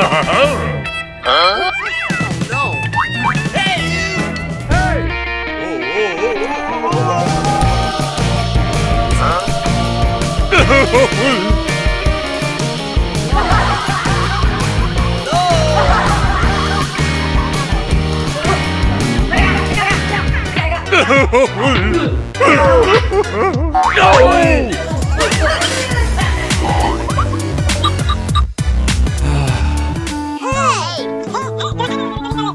Oh, no!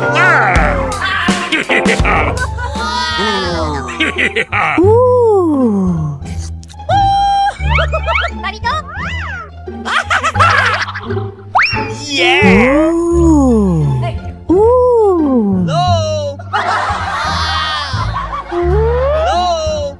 Ooh. yeah. Ooh. Ooh. No. no.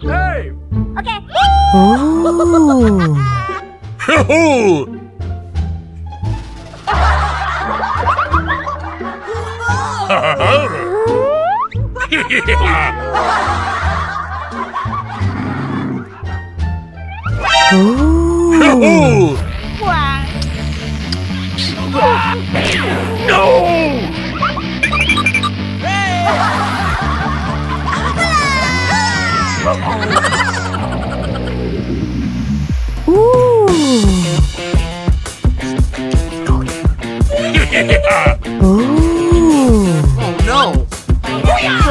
hey. Okay. Ooh. oh. no! Ooh.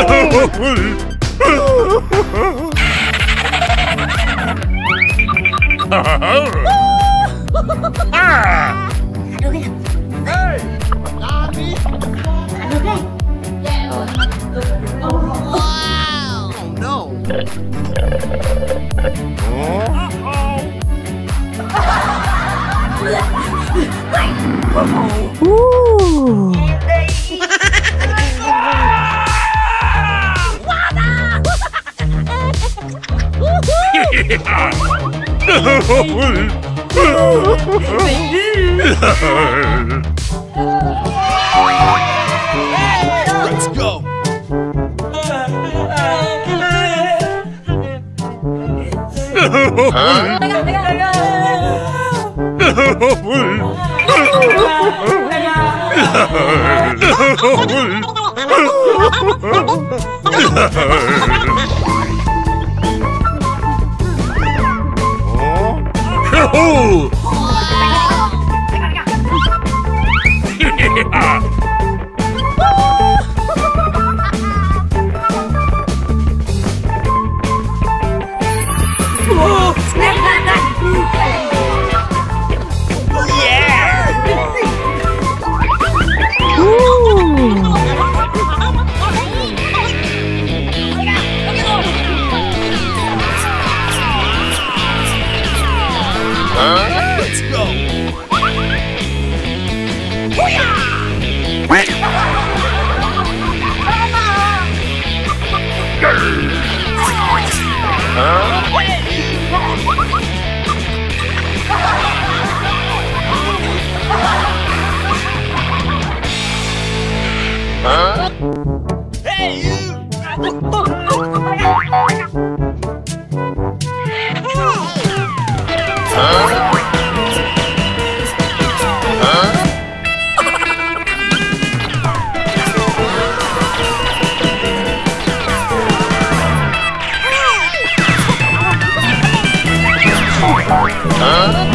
Ooh. Let's go! Ooh. Let's go! Huh? Hey, you! Huh?